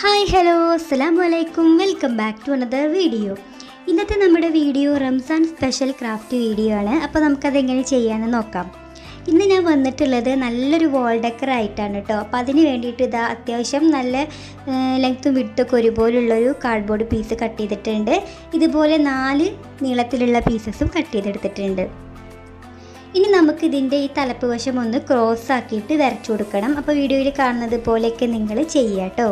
Hi hello അസ്സാം വലൈക്കും welcome back to another video. ഇന്നത്തെ നമ്മുടെ video Ramzan special craft video ആണ്. അപ്പോൾ നമുക്കതെങ്ങനെ ചെയ്യാമെന്ന് നോക്കാം. ഇന്ന് ഞാൻ വന്നിട്ടുള്ളത് നല്ലൊരു വോൾ ഡെക്കർ ആയിട്ടാണ് കേട്ടോ അപ്പോൾ അതിന് വേണ്ടിയിട്ട് ഇതാ അത്യാവശ്യം നല്ല ലെങ്ത്തും വിട്ടൊക്കെ ഒരുപോലുള്ളൊരു കാർഡ്ബോർഡ് പീസ് കട്ട് ചെയ്തിട്ടുണ്ട്. ഇതുപോലെ നാല് നീളത്തിലുള്ള പീസസും കട്ട് ചെയ്തെടുത്തിട്ടുണ്ട്. ഇനി നമുക്ക് ഇതിന്റെ ഈ തലപ്പ് വശം ഒന്ന് ക്രോസ് ആക്കിയിട്ട് വരച്ചു കൊടുക്കണം. അപ്പോൾ വീഡിയോയിൽ കാണുന്നത് പോലെയൊക്കെ നിങ്ങൾ ചെയ്യാം കേട്ടോ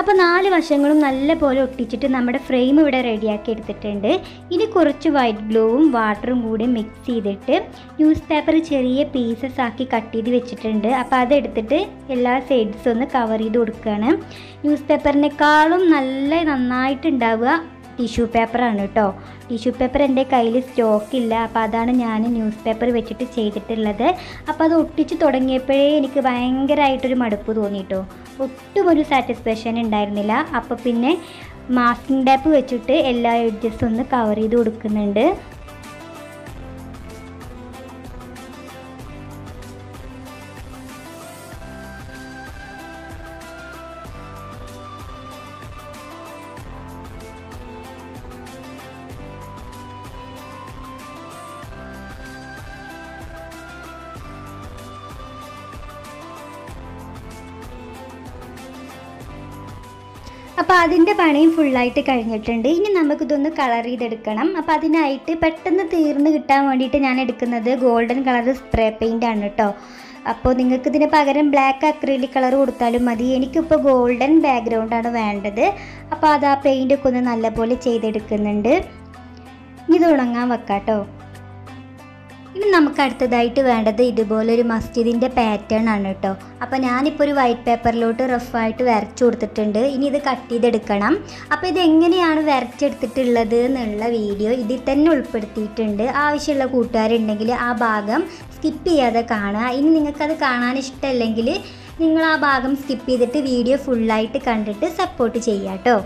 അപ്പോൾ നാല് വശങ്ങളും നല്ലപോലെ ഒട്ടിച്ചിട്ട് നമ്മുടെ ഫ്രെയിം ഇവിടെ റെഡിയാക്കി എടുത്തിട്ടുണ്ട്. ഇനി കുറച്ച് വൈറ്റ് ഗ്ലൂവും വാട്ടറും കൂടി മിക്സ് ചെയ്തിട്ട് ന്യൂസ് പേപ്പർ ചെറിയ പീസസ് ആക്കി കട്ട് ചെയ്ത് വെച്ചിട്ടുണ്ട്. അപ്പോൾ അതെടുത്തിട്ട് എല്ലാ സൈഡ്സും ഒന്ന് കവർ ചെയ്ത് കൊടുക്കുകയാണ് ന്യൂസ് പേപ്പറിനേക്കാളും നല്ല നന്നായിട്ട് ഉണ്ടാവുക ടിഷ്യൂ പേപ്പറാണ് കേട്ടോ ടിഷ്യൂ പേപ്പർ എന്റെ കയ്യിൽ സ്റ്റോക്ക് ഇല്ല. അപ്പോൾ അതാണ് ഞാൻ ന്യൂസ് പേപ്പർ വെച്ചിട്ട് ചെയ്തിട്ടുള്ളത്. അപ്പോൾ അത് ഒട്ടിച്ച് തുടങ്ങിയപ്പോഴേ എനിക്ക് ഭയങ്കരമായിട്ടൊരു മടുപ്പ് തോന്നി കേട്ടോ ഒട്ടും ഒരു സാറ്റിസ്ഫാക്ഷൻ ഉണ്ടായിരുന്നില്ല. അപ്പോൾ പിന്നെ മാസ്കിംഗ് ടാപ്പ് വെച്ചിട്ട് എല്ലാ എഡ്ജസ് ഒന്ന് കവർ ചെയ്ത് കൊടുക്കുന്നുണ്ട്. അപ്പോൾ അതിന്റെ പണിയും ഫുള്ളായിട്ട് കഴിഞ്ഞിട്ടുണ്ട്. ഇനി നമുക്കിതൊന്ന് കളർ ചെയ്തെടുക്കണം. അപ്പോൾ അതിനായിട്ട് പെട്ടെന്ന് തീർന്ന് കിട്ടാൻ വേണ്ടിയിട്ട് ഞാൻ എടുക്കുന്നത് ഗോൾഡൻ കളർ സ്പ്രേ പെയിന്റ് ആണ് കേട്ടോ അപ്പോൾ നിങ്ങൾക്ക് ഇതിന് പകരം ബ്ലാക്ക് അക്രിലിക് കളർ കൊടുത്താലും മതി. എനിക്കിപ്പോൾ ഗോൾഡൻ ബാക്ക്ഗ്രൗണ്ടാണ് വേണ്ടത്. അപ്പോൾ അത് ആ പെയിന്റൊക്കെ ഒന്ന് നല്ലപോലെ ചെയ്തെടുക്കുന്നുണ്ട്. ഇത് ഉണങ്ങാൻ വെക്കാം കേട്ടോ ഇനി നമുക്ക് അടുത്തതായിട്ട് വേണ്ടത് ഇതുപോലൊരു മസ്ജിദിന്റെ പാറ്റേൺ ആണ് കേട്ടോ അപ്പോൾ ഞാനിപ്പോൾ ഒരു വൈറ്റ് പേപ്പറിലോട്ട് റഫായിട്ട് വരച്ചു കൊടുത്തിട്ടുണ്ട്. ഇനി ഇത് കട്ട് ചെയ്തെടുക്കണം. അപ്പോൾ ഇത് എങ്ങനെയാണ് വരച്ചെടുത്തിട്ടുള്ളത് എന്നുള്ള വീഡിയോ ഇതിൽ തന്നെ ഉൾപ്പെടുത്തിയിട്ടുണ്ട്. ആവശ്യമുള്ള കൂട്ടുകാരുണ്ടെങ്കിൽ ആ ഭാഗം സ്കിപ്പ് ചെയ്യാതെ കാണുക. ഇനി നിങ്ങൾക്കത് കാണാൻ ഇഷ്ടമല്ലെങ്കിൽ നിങ്ങൾ ആ ഭാഗം സ്കിപ്പ് ചെയ്തിട്ട് വീഡിയോ ഫുള്ളായിട്ട് കണ്ടിട്ട് സപ്പോർട്ട് ചെയ്യാം കേട്ടോ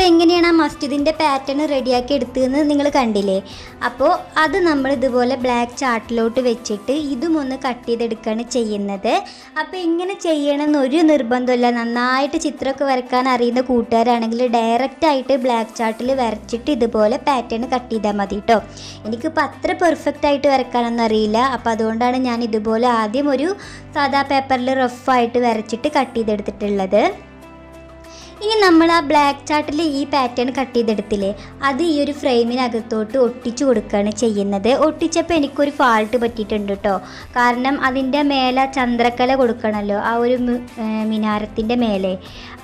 അപ്പോൾ എങ്ങനെയാണ് ആ മസ്ജിദിന്റെ പാറ്റേൺ റെഡിയാക്കി എടുത്തതെന്ന് നിങ്ങൾ കണ്ടില്ലേ? അപ്പോൾ അത് നമ്മൾ ഇതുപോലെ ബ്ലാക്ക് ചാർട്ടിലോട്ട് വെച്ചിട്ട് ഇതും ഒന്ന് കട്ട് ചെയ്തെടുക്കുകയാണ് ചെയ്യുന്നത്. അപ്പോൾ എങ്ങനെ ചെയ്യണമെന്ന് ഒരു നിർബന്ധമില്ല നന്നായിട്ട് ചിത്രമൊക്കെ വരക്കാൻ അറിയുന്ന കൂട്ടുകാരാണെങ്കിൽ ഡയറക്റ്റ് ആയിട്ട് ബ്ലാക്ക് ചാർട്ടിൽ വരച്ചിട്ട് ഇതുപോലെ പാറ്റേൺ കട്ട് ചെയ്താൽ മതി കേട്ടോ എനിക്കിപ്പോൾ അത്ര പെർഫെക്റ്റ് ആയിട്ട് വരക്കാനൊന്നും അറിയില്ല. അപ്പോൾ അതുകൊണ്ടാണ് ഞാൻ ഇതുപോലെ ആദ്യം ഒരു സാദാ പേപ്പറിൽ റഫായിട്ട് വരച്ചിട്ട് കട്ട് ചെയ്തെടുത്തിട്ടുള്ളത്. ഇനി നമ്മൾ ആ ബ്ലാക്ക് ചാർട്ടിൽ ഈ പാറ്റേൺ കട്ട് ചെയ്തെടുത്തില്ലേ? അത് ഈ ഒരു ഫ്രെയിമിനകത്തോട്ട് ഒട്ടിച്ചു കൊടുക്കുകയാണ് ചെയ്യുന്നത്. ഒട്ടിച്ചപ്പോൾ എനിക്കൊരു ഫാൾട്ട് പറ്റിയിട്ടുണ്ട് കേട്ടോ കാരണം അതിന്റെ മേലെ ചന്ദ്രക്കല കൊടുക്കണമല്ലോ ആ ഒരു മിനാരത്തിന്റെ മേലെ.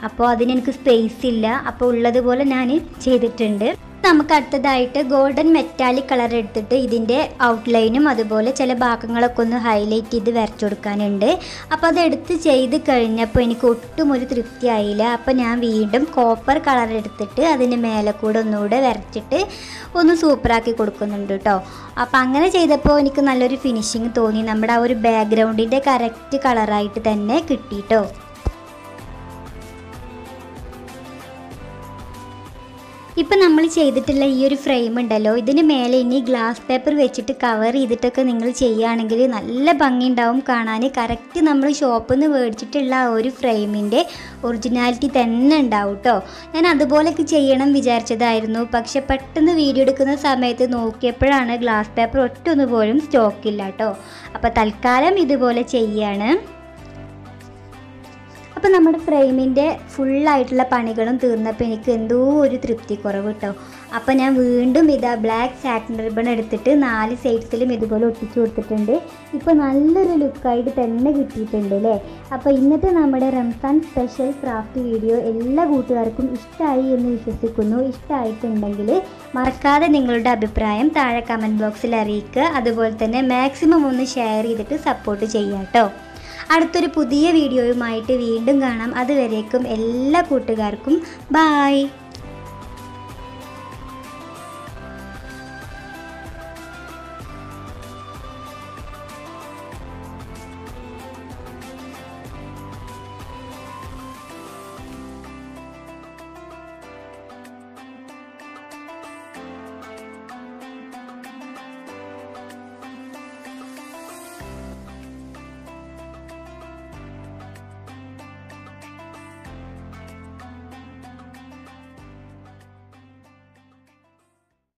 അപ്പോൾ അതിനെനിക്ക് സ്പേസ് ഇല്ല. അപ്പോൾ ഉള്ളതുപോലെ ഞാൻ ചെയ്തിട്ടുണ്ട്. നമുക്ക് അടുത്തതായിട്ട് ഗോൾഡൻ മെറ്റാലിക് കളർ എടുത്തിട്ട് ഇതിന്റെ ഔട്ട്ലൈനും അതുപോലെ ചില ഭാഗങ്ങളൊക്കെ ഒന്ന് ഹൈലൈറ്റ് ചെയ്ത് വരച്ചു കൊടുക്കാനുണ്ട്. അപ്പോൾ അതെടുത്ത് ചെയ്ത് കഴിഞ്ഞപ്പോൾ എനിക്ക് ഒട്ടും ഒരു തൃപ്തിയായില്ല അപ്പോൾ ഞാൻ വീണ്ടും കോപ്പർ കളർ എടുത്തിട്ട് അതിന്റെ മേലെ കൂടെ ഒന്നുകൂടെ വരച്ചിട്ട് ഒന്ന് സൂപ്പറാക്കി കൊടുക്കുന്നുണ്ട് കേട്ടോ. അപ്പോൾ അങ്ങനെ ചെയ്തപ്പോൾ എനിക്ക് നല്ലൊരു ഫിനിഷിങ് തോന്നി. നമ്മുടെ ആ ഒരു ബാക്ക്ഗ്രൗണ്ടിന്റെ കറക്റ്റ് കളറായിട്ട് തന്നെ കിട്ടിട്ടോ ഇപ്പം നമ്മൾ ചെയ്തിട്ടുള്ള ഈ ഒരു ഫ്രെയിം ഉണ്ടല്ലോ ഇതിന് മേലെ ഇനി ഗ്ലാസ് പേപ്പർ വെച്ചിട്ട് കവർ ചെയ്തിട്ടൊക്കെ നിങ്ങൾ ചെയ്യുകയാണെങ്കിൽ നല്ല ഭംഗി ഉണ്ടാവും കാണാൻ. കറക്റ്റ് നമ്മൾ ഷോപ്പിൽ നിന്ന് മേടിച്ചിട്ടുള്ള ആ ഒരു ഫ്രെയിമിന്റെ ഒറിജിനാലിറ്റി തന്നെ ഉണ്ടാവും കേട്ടോ ഞാൻ അതുപോലെയൊക്കെ ചെയ്യണം വിചാരിച്ചതായിരുന്നു. പക്ഷെ പെട്ടെന്ന് വീഡിയോ എടുക്കുന്ന സമയത്ത് നോക്കിയപ്പോഴാണ് ഗ്ലാസ് പേപ്പർ ഒറ്റൊന്നുപോലും സ്റ്റോക്കില്ല കേട്ടോ അപ്പോൾ തൽക്കാലം ഇതുപോലെ ചെയ്യാണ്. അപ്പോൾ നമ്മുടെ ഫ്രെയിമിന്റെ ഫുള്ളായിട്ടുള്ള പണികളും തീർന്നപ്പോൾ എനിക്ക് എന്തോ ഒരു തൃപ്തി കുറവ് കേട്ടോ അപ്പോൾ ഞാൻ വീണ്ടും ഇതാ ബ്ലാക്ക് സാറ്റിൻ റിബൺ എടുത്തിട്ട് നാല് സൈഡ്സിലും ഇതുപോലെ ഒട്ടിച്ചു കൊടുത്തിട്ടുണ്ട്. ഇപ്പോൾ നല്ലൊരു ലുക്കായിട്ട് തന്നെ കിട്ടിയിട്ടുണ്ട് അല്ലേ അപ്പോൾ ഇന്നത്തെ നമ്മുടെ റംസാൻ സ്പെഷ്യൽ ക്രാഫ്റ്റ് വീഡിയോ എല്ലാ കൂട്ടുകാർക്കും ഇഷ്ടമായി എന്ന് വിശ്വസിക്കുന്നു. ഇഷ്ടമായിട്ടുണ്ടെങ്കിൽ മറക്കാതെ നിങ്ങളുടെ അഭിപ്രായം താഴെ കമന്റ് ബോക്സിൽ അറിയിക്കുക. അതുപോലെ തന്നെ മാക്സിമം ഒന്ന് ഷെയർ ചെയ്തിട്ട് സപ്പോർട്ട് ചെയ്യാം കേട്ടോ അടുത്തൊരു പുതിയ വീഡിയോയുമായിട്ട് വീണ്ടും കാണാം. അതുവരേക്കും എല്ലാ കൂട്ടുകാർക്കും ബായ്